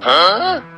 嗯